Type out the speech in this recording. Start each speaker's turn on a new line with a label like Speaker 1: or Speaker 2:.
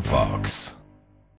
Speaker 1: Vox.